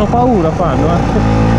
hanno paura fanno eh.